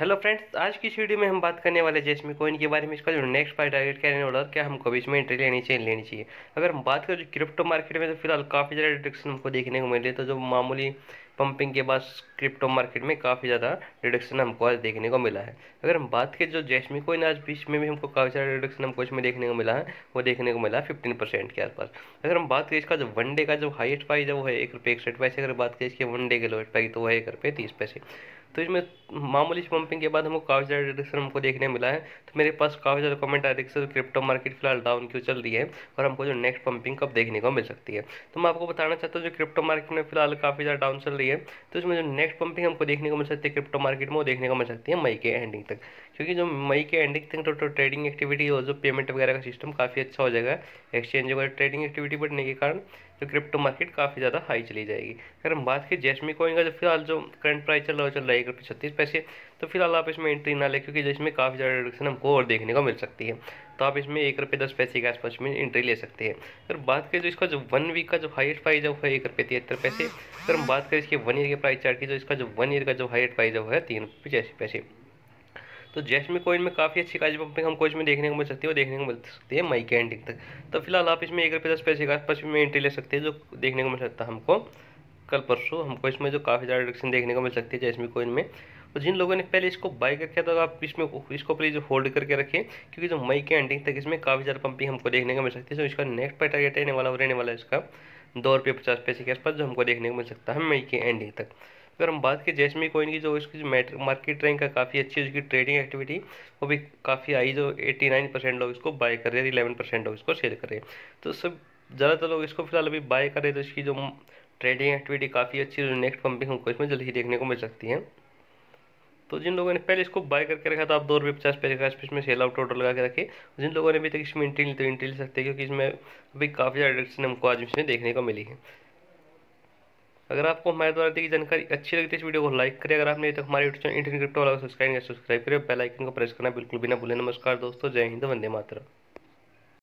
Hello friends आज की video में हम बात करने वाले जैसमी कोइन के बारे में, इसका जो नेक्स्ट प्राइस टारगेट क्या रहने वाला क्या हमको बीच में एंट्री लेनी चाहिए लेनी चाहिए। अगर हम बात करें जो क्रिप्टो मार्केट में तो फ़िलहाल काफ़ी ज़्यादा रिडक्शन हमको देखने को मिले तो जो मामूली पंपिंग के बाद क्रिप्टो मार्केट में काफ़ी ज़्यादा रिडक्शन हमको आज देखने को मिला है। अगर हम बात करें जो जैसमी कोइन आज बीच में भी हमको काफ़ी ज़्यादा रिडक्शन हमको इसमें देखने को मिला है, वो देखने को मिला फिफ्टीन परसेंट के आसपास। अगर हम बात करें इसका जो वन डे का जो हाइस्ट प्राइस है, वो है एक रुपये इकसठ पैसे। अगर बात करें इसके वन डे के लोएस्ट प्राइस तो वो है एक रुपये तीस पैसे। तो इसमें मामूली पंपिंग के बाद हमको काफ़ी ज़्यादा रिडक्शन हमको देखने मिला है। तो मेरे पास काफ़ी ज़्यादा कमेंट आ रही है क्रिप्टो मार्केट फ़िलहाल डाउन क्यों चल रही है और हमको जो नेक्स्ट पंपिंग कब देखने को मिल सकती है। तो मैं आपको बताना चाहता हूँ जो क्रिप्टो मार्केट में फ़िलहाल काफ़ी ज़्यादा डाउन चल रही है तो इसमें जो नेक्स्ट पंपिंग हमको देखने को मिल सकती है क्रिप्टो मार्केट में, वो देखने को मिल सकती है मई के एंडिंग तक। क्योंकि जो मई के एंडिंग तक तो ट्रेडिंग एक्टिविटी और जो पेमेंट वगैरह का सिस्टम काफ़ी अच्छा हो जाएगा। एक्सचेंज वगैरह ट्रेडिंग एक्टिविटी बढ़ने के कारण जो क्रिप्टो मार्केट काफ़ी ज़्यादा हाई चली जाएगी। अगर हम बात करें जैसमी कोइन का जो फ़िलहाल जो करंट प्राइस चल रहा है चल रहा है एक रुपये छत्तीस पैसे। तो फ़िलहाल आप इसमें एंट्री ना लें, क्योंकि जिसमें काफ़ी ज़्यादा रिडक्शन हमको और देखने को मिल सकती है। तो आप इसमें एक रुपये दस पैसे के आसपास में एंट्री ले सकते हैं। अगर बात करें तो इसका जो वन वीक का जो हाइस्ट प्राइस है, वो है एक रुपये तिहत्तर पैसे। अगर हम बात करें इसके वन ईयर के प्राइस चार्ट की तो इसका जो वन ईयर का जो हाइस्ट प्राइस है, वो है तीन रुपये पैसे। तो जैसमी कोइन में काफ़ी अच्छी काज पंपिंग हमको इसमें देखने को मिल सकती है वो देखने को मिल सकती है मई के एंडिंग तक। तो फ़िलहाल आप इसमें एक रुपये दस पैसे के आसपास में एंट्री ले सकते हैं, जो देखने को मिल सकता है हमको। कल परसों हमको इसमें जो काफ़ी ज़्यादा रिडक्शन देखने को मिल सकती है जैसमी कोइन में। और जिन लोगों ने पहले इसको बाई करके तो आप इसमें इसको प्लीज़ होल्ड करके रखें क्योंकि जो मई के एंडिंग तक इसमें काफ़ी ज़्यादा पंपिंग हमको देखने को मिल सकती है। तो इसका नेक्स्ट पर टारगेट रहने वाला रहने वाला है इसका दो रुपये पचास पैसे के आसपास जो हमको देखने को मिल सकता है मई के एंडिंग तक। अगर हम बात करें जैसमी कोइन की जो इसकी मार्केट रैंक है, काफ़ी अच्छी है उसकी ट्रेडिंग एक्टिविटी वो भी काफ़ी आई, जो 89 परसेंट लोग इसको बाय कर रहे हैं इलेवन परसेंट लोग इसको सेल कर रहे हैं। तो सब, ज़्यादातर लोग इसको फ़िलहाल अभी बाय कर रहे तो इसकी जो ट्रेडिंग एक्टिविटी काफ़ी अच्छी जो नेक्स्ट पंपिंग हमको इसमें जल्द ही देखने को मिल सकती है। तो जिन लोगों ने पहले इसको बाय करके रखा था, आप दो रुपये पचास पैसे का इसमें सेल आउट ऑर्डर लगा के रखे जिन लोगों ने अभी तक इसमें एंट्री ली तो एंट्री ले सकते हैं, क्योंकि इसमें अभी काफ़ी ज़्यादा रिडक्शन हमको आज इसमें देखने को मिली है। अगर आपको हमारे द्वारा दी जानकारी अच्छी लगती है इस वीडियो को लाइक करें। अगर आपने तक हमारे यूट्यूब चैनल इंटरनेट क्रिप्टो वाला सब्सक्राइब सब्सक्राइब करें बेल आइकन को प्रेस करना बिल्कुल भी ना भूलें। नमस्कार दोस्तों, जय हिंद, वंदे मातरम।